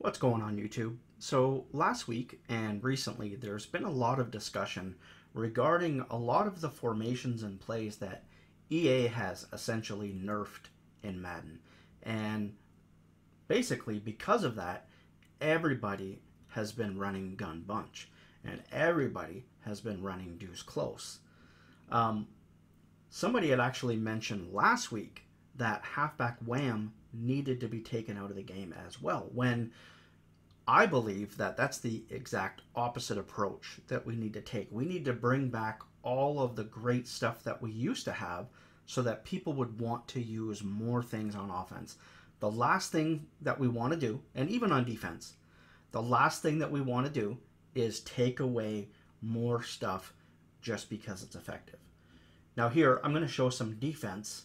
What's going on YouTube? So last week and recently there's been a lot of discussion regarding a lot of the formations and plays that EA has essentially nerfed in Madden. And basically because of that, everybody has been running gun bunch and everybody has been running deuce close. Um, somebody had actually mentioned last week that halfback wham needed to be taken out of the game as well. When I believe that that's the exact opposite approach that we need to take. We need to bring back all of the great stuff that we used to have so that people would want to use more things on offense. The last thing that we want to do, and even on defense, the last thing that we want to do is take away more stuff just because it's effective. Now here, I'm going to show some defense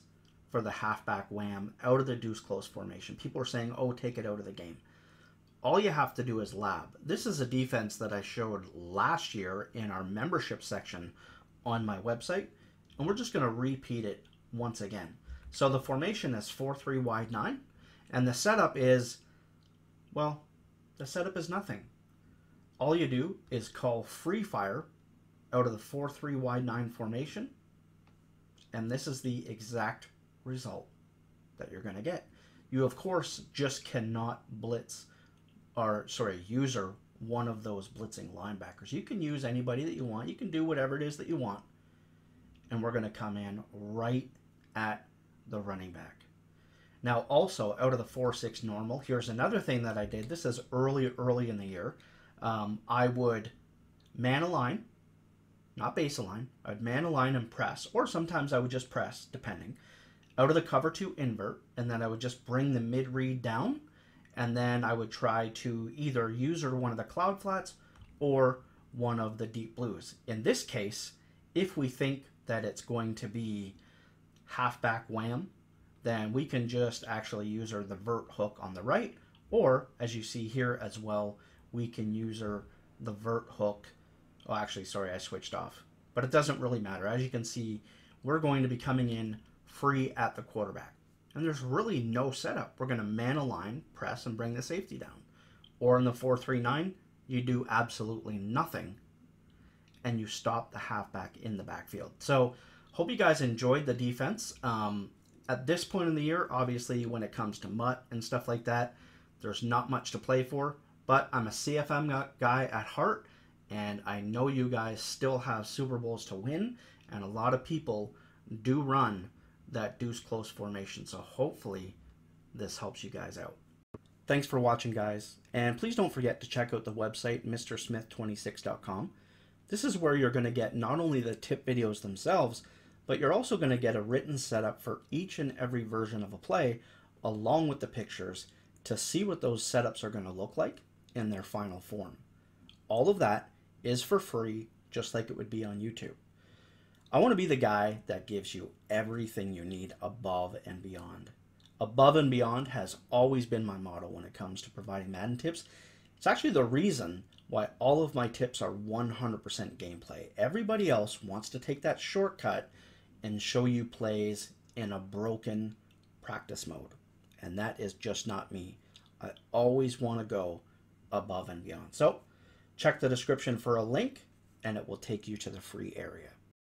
for the halfback wham out of the deuce close formation. People are saying, oh, take it out of the game. All you have to do is lab. This is a defense that I showed last year in our membership section on my website, and we're just going to repeat it once again. So the formation is 4-3 wide 9, and the setup is, well, the setup is nothing. All you do is call free fire out of the 4-3 wide 9 formation, and this is the exact result that you're going to get. You, of course, just cannot blitz, or sorry, user one of those blitzing linebackers. You can use anybody that you want. You can do whatever it is that you want. And we're going to come in right at the running back. Now, also, out of the 4-6 normal, here's another thing that I did. This is early, early in the year. Um, I would man align, not base align. I'd man align and press, or sometimes I would just press, depending out of the cover 2 invert, and then I would just bring the mid read down, and then I would try to either use or one of the cloud flats or one of the deep blues. In this case, if we think that it's going to be halfback wham, then we can just actually use her the vert hook on the right, or as you see here as well, we can use her the vert hook. Oh, actually, sorry, I switched off. But it doesn't really matter. As you can see, we're going to be coming in free at the quarterback. And there's really no setup. We're going to man align, press, and bring the safety down. Or in the 4-3-9, you do absolutely nothing and you stop the halfback in the backfield. So hope you guys enjoyed the defense. Um, at this point in the year, obviously when it comes to MUT and stuff like that, there's not much to play for. But I'm a CFM guy at heart, and I know you guys still have Super Bowls to win, and a lot of people do run that deuce close formation. So hopefully this helps you guys out. Thanks for watching, guys. And please don't forget to check out the website, mrsmith26.com. This is where you're going to get not only the tip videos themselves, but you're also going to get a written setup for each and every version of a play along with the pictures to see what those setups are going to look like in their final form. All of that is for free, just like it would be on YouTube. I want to be the guy that gives you everything you need above and beyond. Above and beyond has always been my motto when it comes to providing Madden tips. It's actually the reason why all of my tips are 100% gameplay. Everybody else wants to take that shortcut and show you plays in a broken practice mode. And that is just not me. I always want to go above and beyond. So check the description for a link and it will take you to the free area.